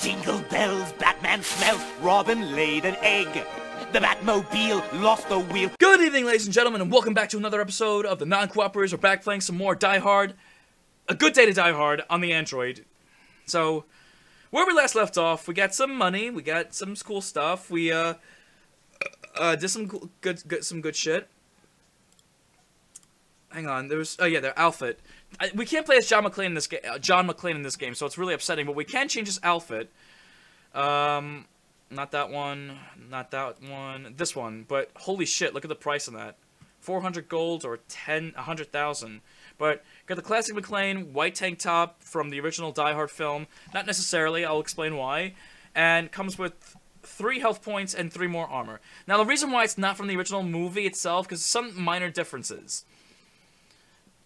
Jingle bells, Batman smelt, Robin laid an egg. The Batmobile lost the wheel. Good evening, ladies and gentlemen, and welcome back to another episode of the Non-Cooperators. We're back playing some more Die Hard. A good day to Die Hard on the Android. So, where we last left off, we got some money, we got some cool stuff, we, uh, uh, did some good, good, some good shit. Hang on, there was, oh yeah, their outfit. I, we can't play as John McClane in this game, uh, John McClane in this game, so it's really upsetting, but we can change his outfit. Um, not that one, not that one, this one, but holy shit, look at the price on that. 400 gold or 10, 100,000. But got the classic McClane white tank top from the original Die Hard film. Not necessarily, I'll explain why. And comes with three health points and three more armor. Now the reason why it's not from the original movie itself, because some minor differences.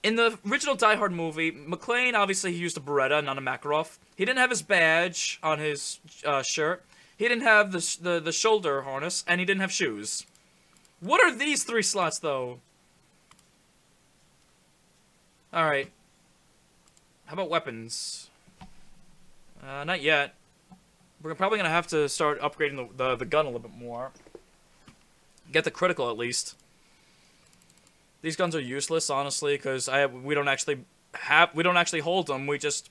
In the original Die Hard movie, McClane obviously he used a Beretta, not a Makarov. He didn't have his badge on his uh, shirt. He didn't have the, the the shoulder harness, and he didn't have shoes. What are these three slots, though? Alright. How about weapons? Uh, not yet. We're probably gonna have to start upgrading the, the, the gun a little bit more. Get the critical, at least. These guns are useless, honestly, because I we don't actually have we don't actually hold them. We just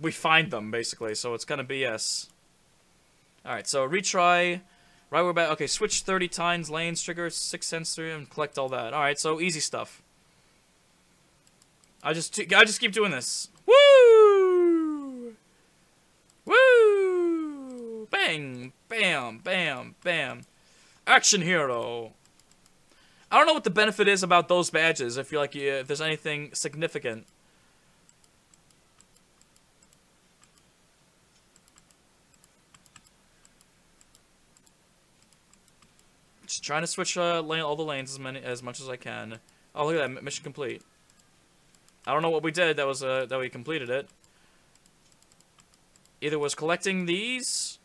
we find them basically, so it's kind of BS. All right, so retry. Right, we're back. Okay, switch 30 times, lanes, trigger, six sensor, and collect all that. All right, so easy stuff. I just I just keep doing this. Woo! Woo! Bang! Bam! Bam! Bam! Action hero. I don't know what the benefit is about those badges. If you like, if there's anything significant. Just trying to switch uh, lane, all the lanes as many as much as I can. Oh, look at that mission complete. I don't know what we did that was uh, that we completed it. Either was collecting these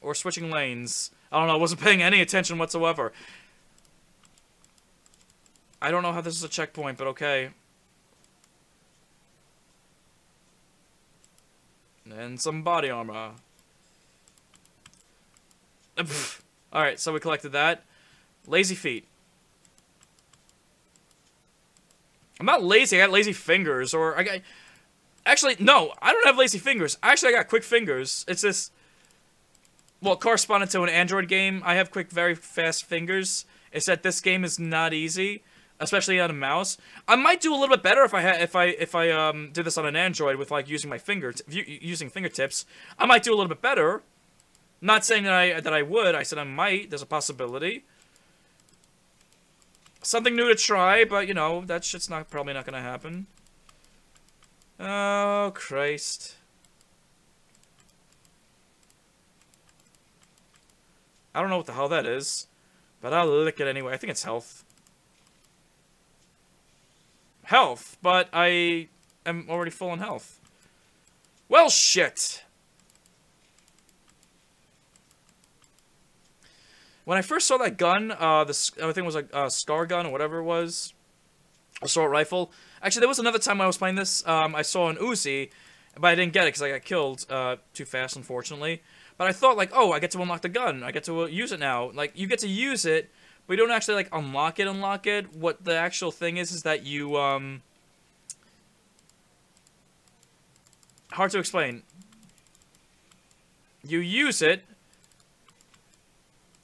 or switching lanes. I don't know. I wasn't paying any attention whatsoever. I don't know how this is a checkpoint, but okay. And some body armor. Alright, so we collected that. Lazy feet. I'm not lazy, I got lazy fingers, or I got... Actually, no, I don't have lazy fingers. Actually, I got quick fingers. It's this... Well, corresponding to an Android game, I have quick, very fast fingers. It's that this game is not easy especially on a mouse. I might do a little bit better if I had if I if I um did this on an Android with like using my finger using fingertips. I might do a little bit better. Not saying that I that I would. I said I might. There's a possibility. Something new to try, but you know that shit's not probably not gonna happen. Oh Christ. I don't know what the hell that is, but I'll lick it anyway. I think it's health health, but I am already full on health. Well, shit. When I first saw that gun, uh, the I think it was a Scar gun or whatever it was, assault rifle. Actually, there was another time I was playing this. Um, I saw an Uzi, but I didn't get it because I got killed uh, too fast, unfortunately. But I thought like, oh, I get to unlock the gun. I get to uh, use it now. Like you get to use it we don't actually like unlock it unlock it. What the actual thing is is that you um hard to explain. You use it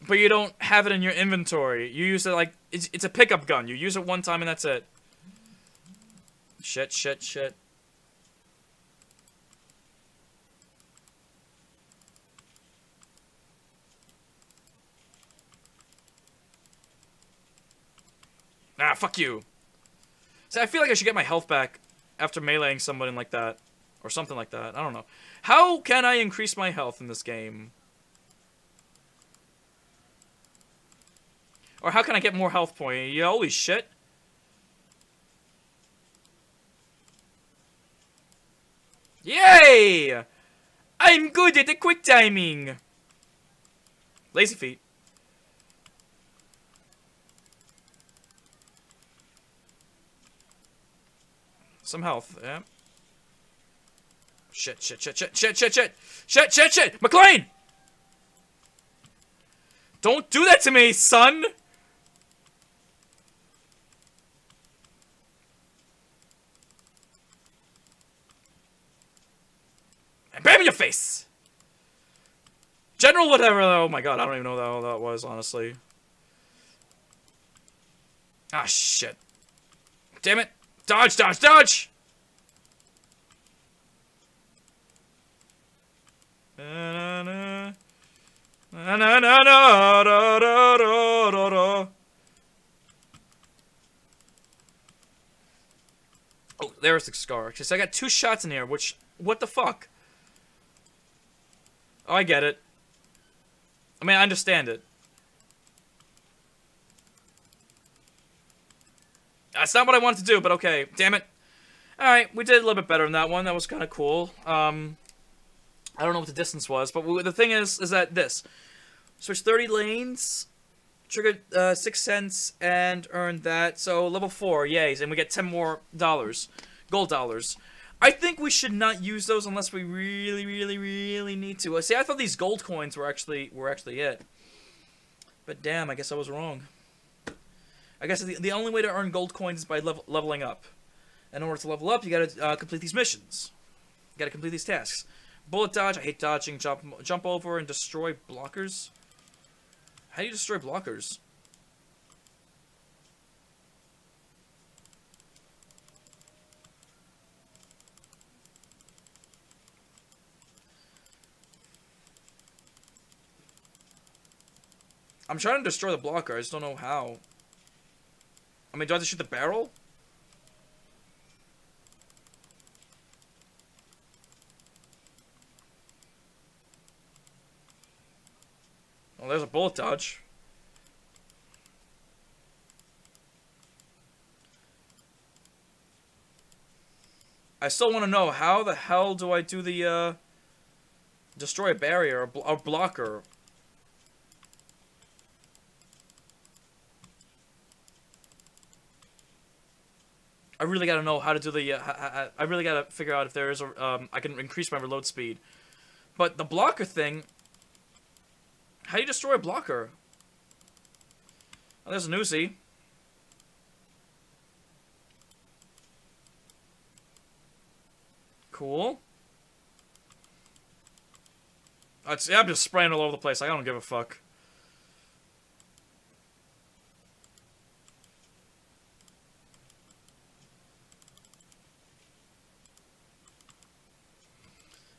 but you don't have it in your inventory. You use it like it's, it's a pickup gun. You use it one time and that's it. Shit shit shit Ah, fuck you. See, I feel like I should get my health back after meleeing someone like that. Or something like that. I don't know. How can I increase my health in this game? Or how can I get more health point? Yeah, holy shit. Yay! I'm good at the quick timing. Lazy feet. Some health, yeah. Shit, shit, shit, shit, shit, shit, shit! Shit, shit, shit! McClane! Don't do that to me, son! And bam in your face! General whatever, oh my god, I don't even know how that was, honestly. Ah, shit. Damn it. Dodge, dodge, dodge! Oh, there's the scar. Because I got two shots in here, which... What the fuck? Oh, I get it. I mean, I understand it. That's not what I wanted to do, but okay. Damn it. Alright, we did a little bit better than that one. That was kind of cool. Um, I don't know what the distance was, but we, the thing is, is that this. Switch 30 lanes, triggered uh, 6 cents, and earned that. So, level 4, yays, and we get 10 more dollars. Gold dollars. I think we should not use those unless we really, really, really need to. See, I thought these gold coins were actually were actually it. But damn, I guess I was wrong. I guess the, the only way to earn gold coins is by level, leveling up. In order to level up, you gotta uh, complete these missions. You gotta complete these tasks. Bullet dodge, I hate dodging. Jump, jump over and destroy blockers. How do you destroy blockers? I'm trying to destroy the blocker, I just don't know how. I mean, do I have to shoot the barrel? Well, there's a bullet dodge. I still want to know, how the hell do I do the, uh... Destroy a barrier, a, bl a blocker? I really gotta know how to do the. Uh, I really gotta figure out if there is a. Um, I can increase my reload speed, but the blocker thing. How do you destroy a blocker? Oh, there's an Uzi. Cool. Yeah, I'm just spraying all over the place. I don't give a fuck.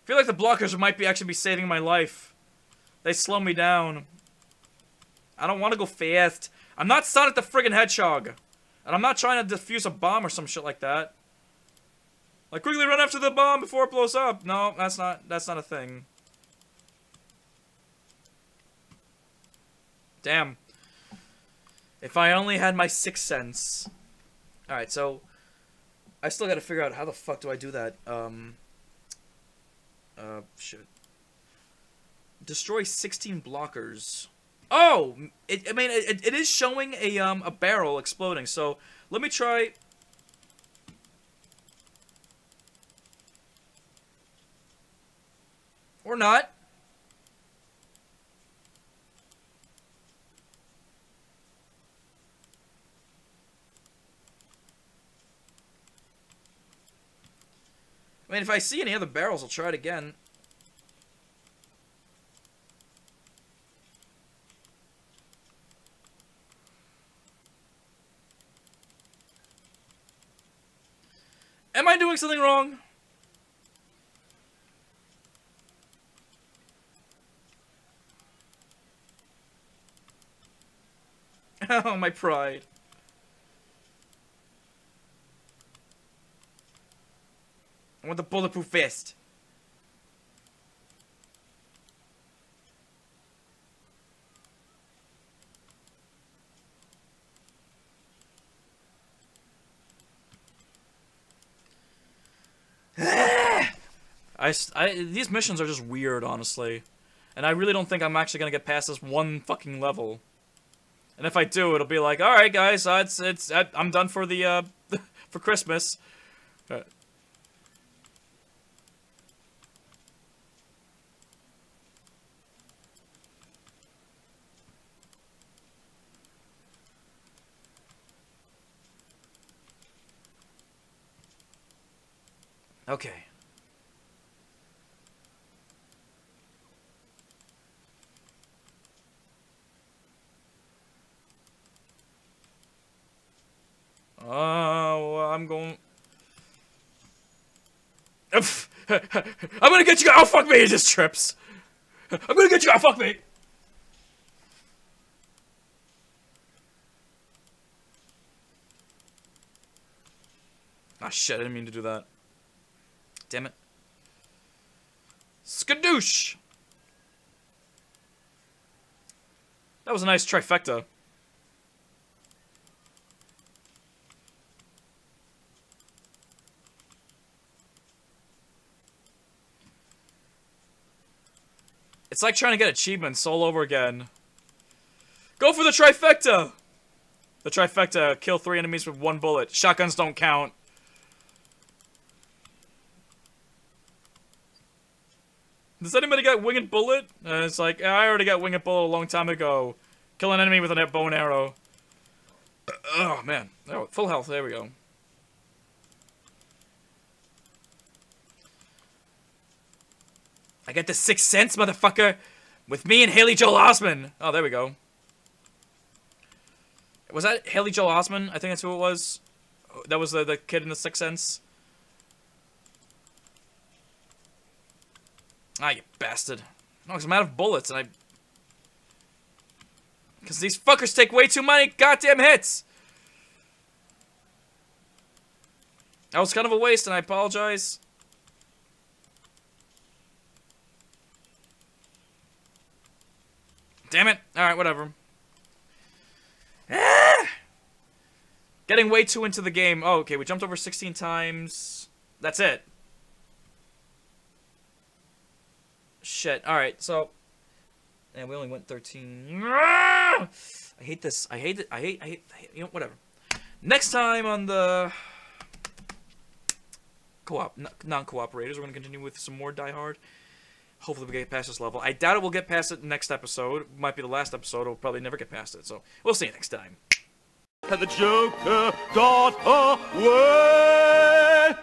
Feel like the blockers might be actually be saving my life. They slow me down. I don't want to go fast. I'm not Sonic the friggin' Hedgehog. And I'm not trying to defuse a bomb or some shit like that. Like, quickly run after the bomb before it blows up. No, that's not, that's not a thing. Damn. If I only had my sixth sense. Alright, so... I still gotta figure out how the fuck do I do that. Um... Uh, shit. Destroy 16 blockers. Oh! It, I mean, it, it is showing a, um, a barrel exploding, so let me try... Or not. Mean, if I see any other barrels, I'll try it again. Am I doing something wrong? Oh, my pride. Want the bulletproof vest. I, I, these missions are just weird, honestly. And I really don't think I'm actually gonna get past this one fucking level. And if I do, it'll be like, alright guys, uh, it's, it's, I'm done for the, uh, for Christmas. Uh, Okay. Oh, I'm going. I'm gonna get you. Oh fuck me! It just trips. I'm gonna get you. Oh fuck me! Ah shit! I didn't mean to do that. Damn it. Skadoosh! That was a nice trifecta. It's like trying to get achievements all over again. Go for the trifecta! The trifecta, kill three enemies with one bullet. Shotguns don't count. Does anybody get winged bullet? It's like, I already got winged bullet a long time ago. Kill an enemy with a bow and arrow. Uh, oh, man. Oh, full health. There we go. I get the sixth sense, motherfucker! With me and Haley Joel Osment! Oh, there we go. Was that Haley Joel Osment? I think that's who it was. That was the, the kid in the Sixth Sense. Ah, you bastard. No, because I'm out of bullets, and I... Because these fuckers take way too many goddamn hits! That was kind of a waste, and I apologize. Damn it. Alright, whatever. Ah! Getting way too into the game. Oh, okay, we jumped over 16 times. That's it. Shit. Alright, so... And we only went 13. Ah! I hate this. I hate it. I hate, I hate, I hate, you know, whatever. Next time on the... Co-op, non-cooperators, we're going to continue with some more Die Hard. Hopefully we get past this level. I doubt it We'll get past it next episode. Might be the last episode. We'll probably never get past it. So we'll see you next time. And The Joker got away.